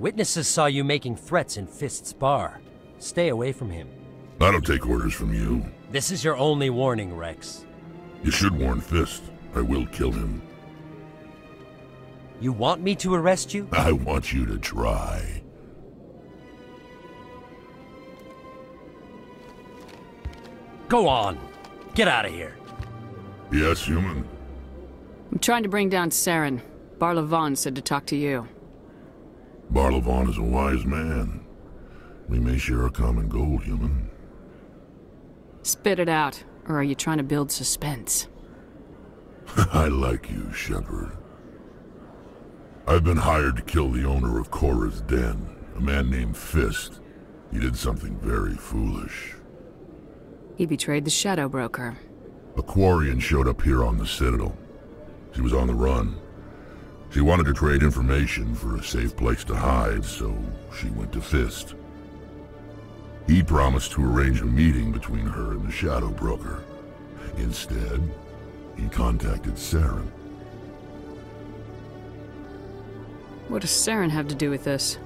Witnesses saw you making threats in Fist's bar. Stay away from him. I don't take orders from you. This is your only warning, Wrex. You should warn Fist. I will kill him. You want me to arrest you? I want you to try. Go on. Get out of here. Yes, human. I'm trying to bring down Saren. Barla Von said to talk to you. Barla is a wise man. We may share a common goal, human. Spit it out, or are you trying to build suspense? I like you, Shepard. I've been hired to kill the owner of Chora's Den, a man named Fist. He did something very foolish. He betrayed the Shadow Broker. A Quarian showed up here on the Citadel. She was on the run. She wanted to trade information for a safe place to hide, so she went to Fist. He promised to arrange a meeting between her and the Shadow Broker. Instead, he contacted Saren. What does Saren have to do with this?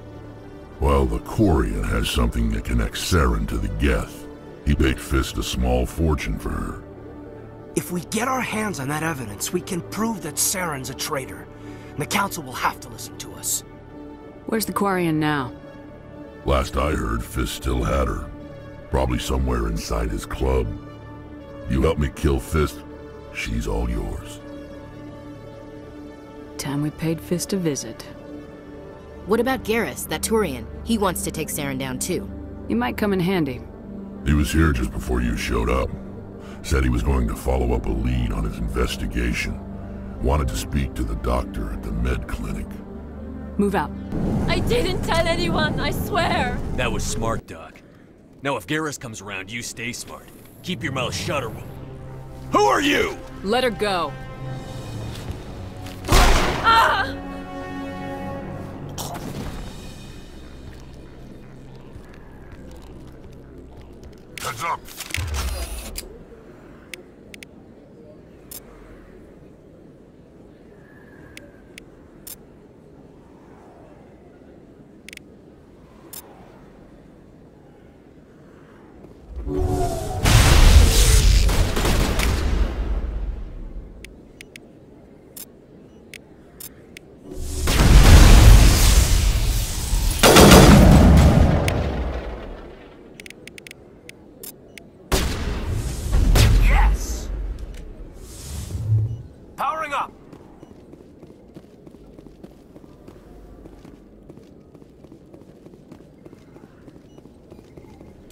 Well, the Quarian has something that connects Saren to the Geth. He paid Fist a small fortune for her. If we get our hands on that evidence, we can prove that Saren's a traitor. And the Council will have to listen to us. Where's the Quarian now? Last I heard, Fist still had her. Probably somewhere inside his club. You help me kill Fist, she's all yours. Time we paid Fist a visit. What about Garrus, that Turian? He wants to take Saren down too. He might come in handy. He was here just before you showed up. Said he was going to follow up a lead on his investigation. Wanted to speak to the doctor at the med clinic. Move out. I didn't tell anyone, I swear! That was smart, Doc. Now if Garrus comes around, you stay smart. Keep your mouth shut or we'll... Who are you? Let her go. Ah! Heads up!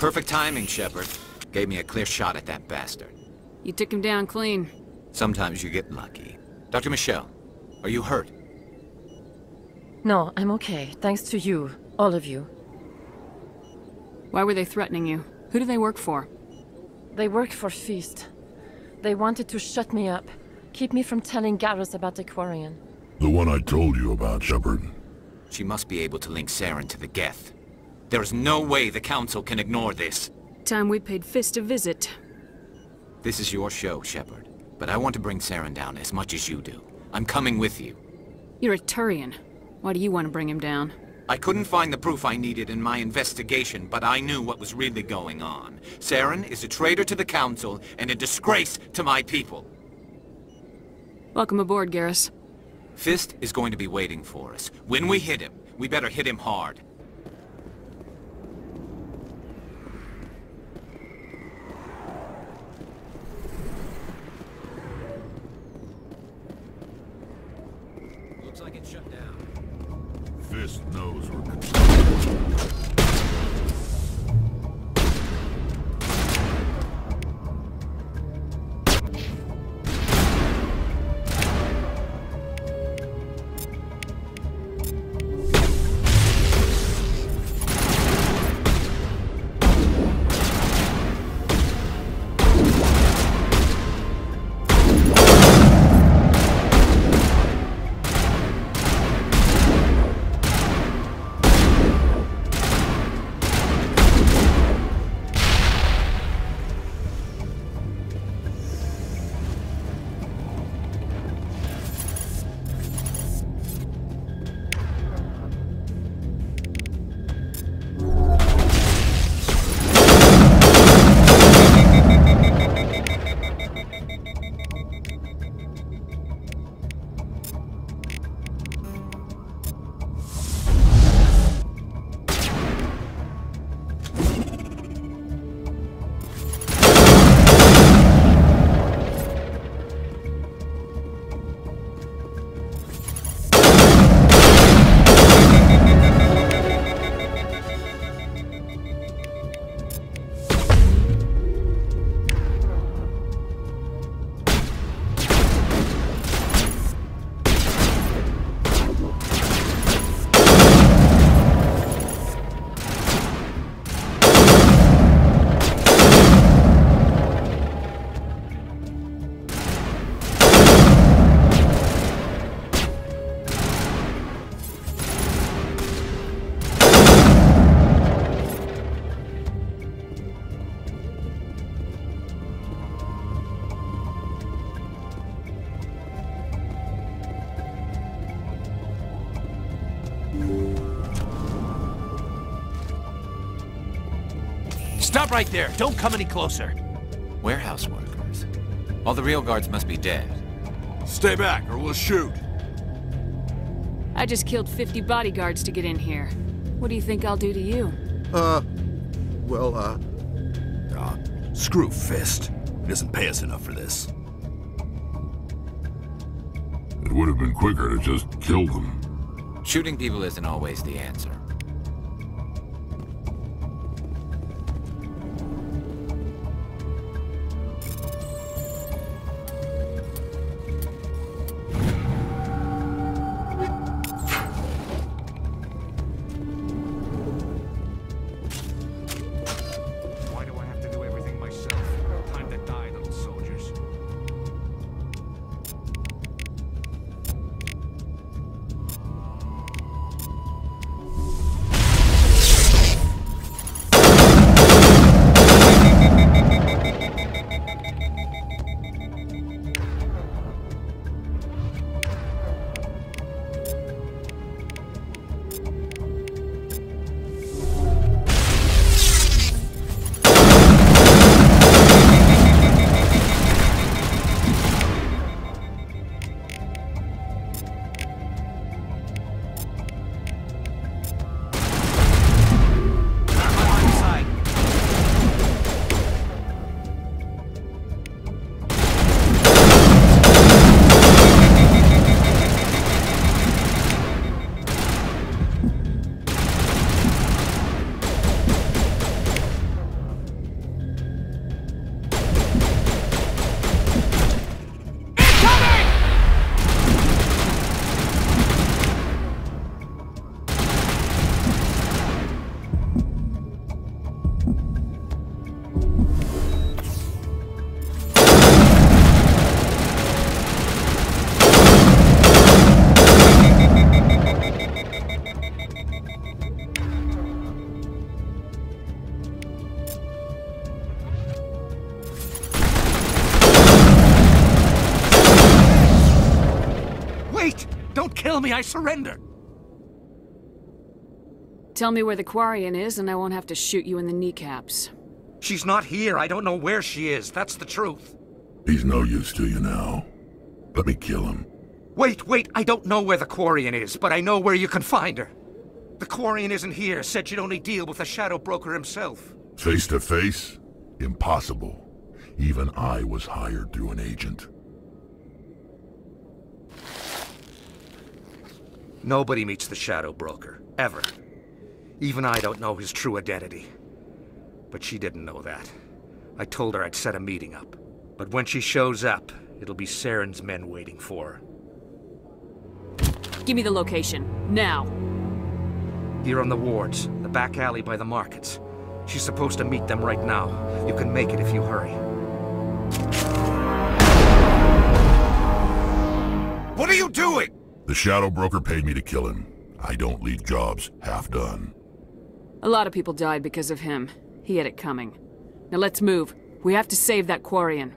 Perfect timing, Shepard. Gave me a clear shot at that bastard. You took him down clean. Sometimes you get lucky. Dr. Michel, are you hurt? No, I'm okay. Thanks to you. All of you. Why were they threatening you? Who do they work for? They work for Fist. They wanted to shut me up. Keep me from telling Garrus about the Quarian. The one I told you about, Shepard. She must be able to link Saren to the Geth. There is no way the Council can ignore this. Time we paid Fist a visit. This is your show, Shepard. But I want to bring Saren down as much as you do. I'm coming with you. You're a Turian. Why do you want to bring him down? I couldn't find the proof I needed in my investigation, but I knew what was really going on. Saren is a traitor to the Council and a disgrace to my people. Welcome aboard, Garrus. Fist is going to be waiting for us. When we hit him, we better hit him hard. Stop right there. Don't come any closer. Warehouse workers. All the real guards must be dead. Stay back, or we'll shoot. I just killed 50 bodyguards to get in here. What do you think I'll do to you? Uh, well, uh... Uh, screw Fist. He doesn't pay us enough for this. It would have been quicker to just kill them. Shooting people isn't always the answer. Don't kill me, I surrender! Tell me where the Quarian is, and I won't have to shoot you in the kneecaps. She's not here. I don't know where she is. That's the truth. He's no use to you now. Let me kill him. Wait, wait, I don't know where the Quarian is, but I know where you can find her. The Quarian isn't here, said she'd only deal with the Shadow Broker himself. Face to face? Impossible. Even I was hired through an agent. Nobody meets the Shadow Broker, ever. Even I don't know his true identity. But she didn't know that. I told her I'd set a meeting up. But when she shows up, it'll be Saren's men waiting for her. Give me the location, now. Here on the wards, the back alley by the markets. She's supposed to meet them right now. You can make it if you hurry. What are you doing? The Shadow Broker paid me to kill him. I don't leave jobs half done. A lot of people died because of him. He had it coming. Now let's move. We have to save that Quarian.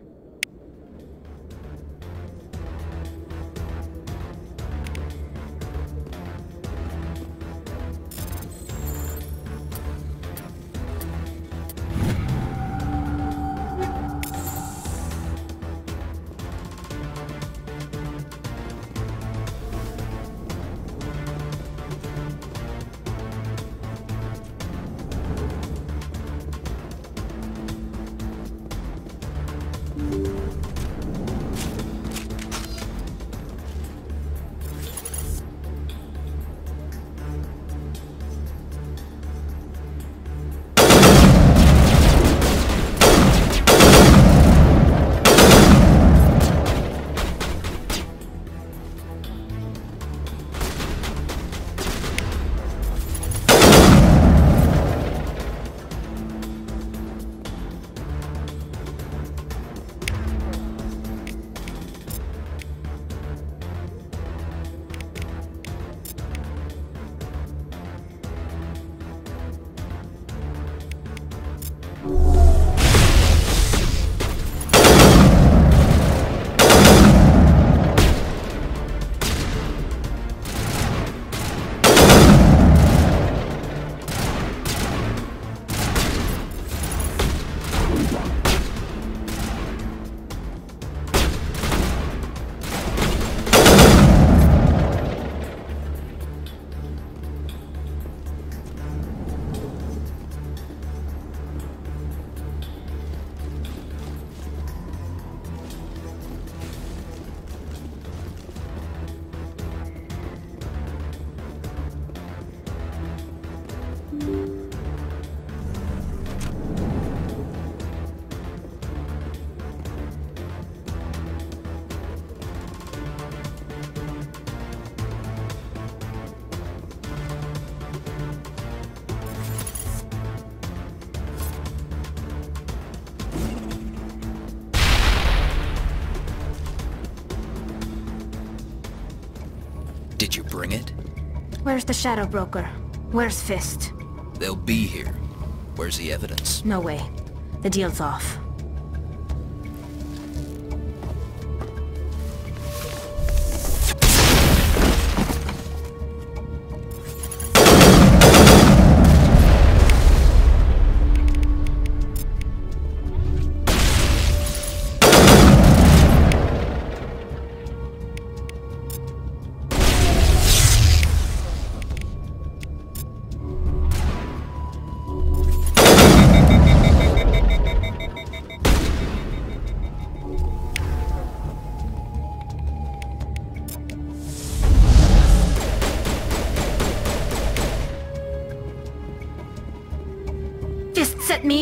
Did you bring it? Where's the Shadow Broker? Where's Fist? They'll be here. Where's the evidence? No way. The deal's off.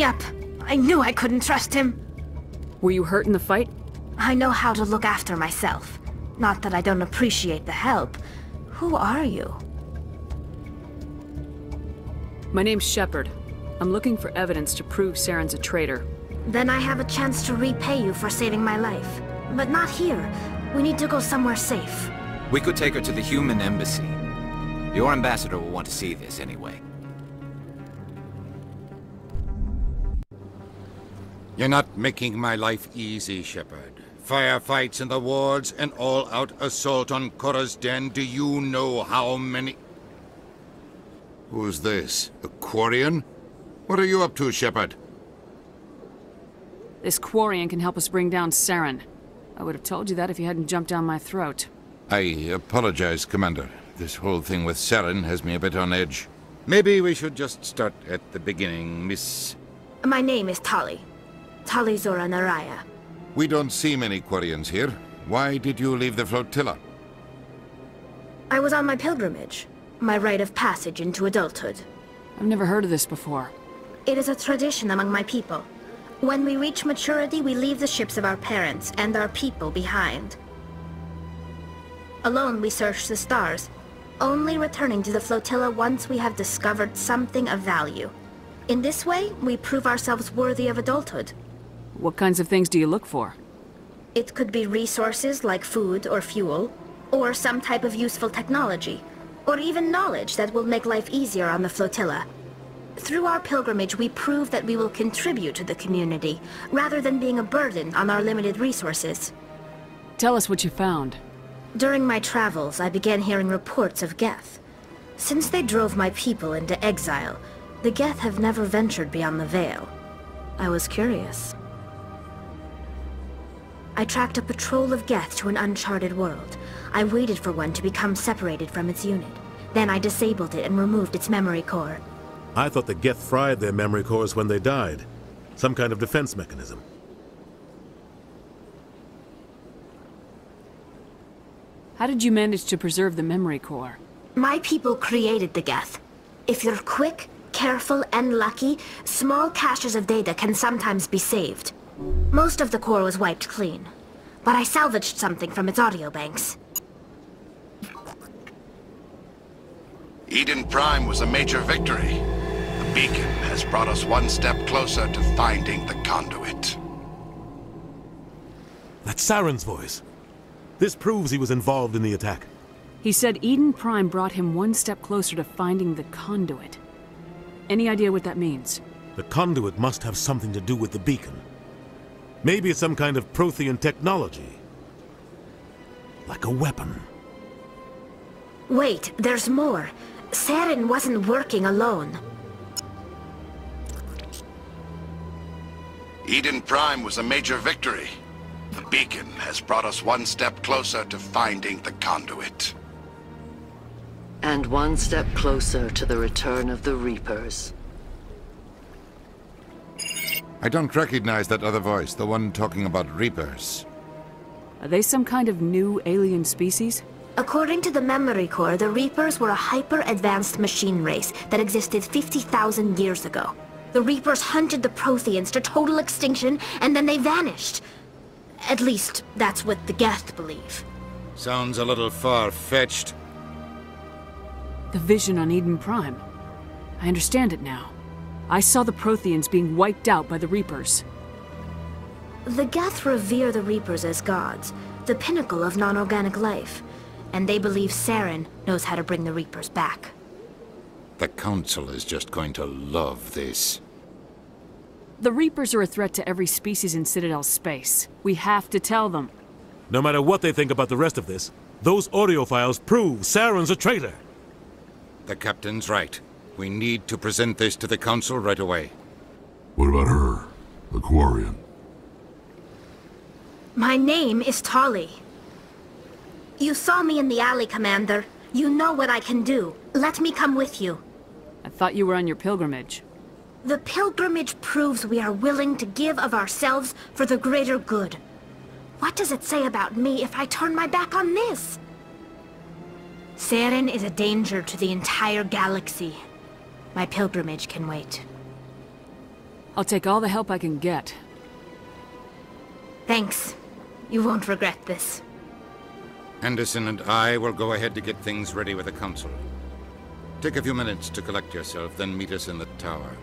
Me up. I knew I couldn't trust him. Were you hurt in the fight? I know how to look after myself. Not that I don't appreciate the help. Who are you? My name's Shepard. I'm looking for evidence to prove Saren's a traitor. Then I have a chance to repay you for saving my life. But not here. We need to go somewhere safe. We could take her to the human embassy. Your ambassador will want to see this anyway. You're not making my life easy, Shepard. Firefights in the wards, an all-out assault on Chora's den. Do you know how many... Who's this? A Quarian? What are you up to, Shepard? This Quarian can help us bring down Saren. I would have told you that if you hadn't jumped down my throat. I apologize, Commander. This whole thing with Saren has me a bit on edge. Maybe we should just start at the beginning, Miss... My name is Tali. Tali'Zorah nar Rayya. We don't see many Quarians here. Why did you leave the flotilla? I was on my pilgrimage. My rite of passage into adulthood. I've never heard of this before. It is a tradition among my people. When we reach maturity, we leave the ships of our parents and our people behind. Alone, we search the stars, only returning to the flotilla once we have discovered something of value. In this way, we prove ourselves worthy of adulthood. What kinds of things do you look for? It could be resources like food or fuel, or some type of useful technology, or even knowledge that will make life easier on the flotilla. Through our pilgrimage, we prove that we will contribute to the community, rather than being a burden on our limited resources. Tell us what you found. During my travels, I began hearing reports of Geth. Since they drove my people into exile, the Geth have never ventured beyond the Veil. I was curious. I tracked a patrol of Geth to an uncharted world. I waited for one to become separated from its unit. Then I disabled it and removed its memory core. I thought the Geth fried their memory cores when they died. Some kind of defense mechanism. How did you manage to preserve the memory core? My people created the Geth. If you're quick, careful, and lucky, small caches of data can sometimes be saved. Most of the core was wiped clean, but I salvaged something from its audio banks. Eden Prime was a major victory. The beacon has brought us one step closer to finding the conduit. That's Saren's voice. This proves he was involved in the attack. He said Eden Prime brought him one step closer to finding the conduit. Any idea what that means? The conduit must have something to do with the beacon. Maybe it's some kind of Prothean technology. Like a weapon. Wait, there's more. Saren wasn't working alone. Eden Prime was a major victory. The beacon has brought us one step closer to finding the conduit. And one step closer to the return of the Reapers. I don't recognize that other voice, the one talking about Reapers. Are they some kind of new alien species? According to the memory core, the Reapers were a hyper-advanced machine race that existed 50,000 years ago. The Reapers hunted the Protheans to total extinction, and then they vanished. At least, that's what the Geth believe. Sounds a little far-fetched. The vision on Eden Prime. I understand it now. I saw the Protheans being wiped out by the Reapers. The Geth revere the Reapers as gods, the pinnacle of non-organic life. and they believe Saren knows how to bring the Reapers back. The Council is just going to love this. The Reapers are a threat to every species in Citadel space. We have to tell them. No matter what they think about the rest of this, those audio files prove Saren's a traitor. The Captain's right. We need to present this to the Council right away. What about her? The Quarian? My name is Tali. You saw me in the alley, Commander. You know what I can do. Let me come with you. I thought you were on your pilgrimage. The pilgrimage proves we are willing to give of ourselves for the greater good. What does it say about me if I turn my back on this? Saren is a danger to the entire galaxy. My pilgrimage can wait. I'll take all the help I can get. Thanks. You won't regret this. Anderson and I will go ahead to get things ready with the Council. Take a few minutes to collect yourself, then meet us in the tower.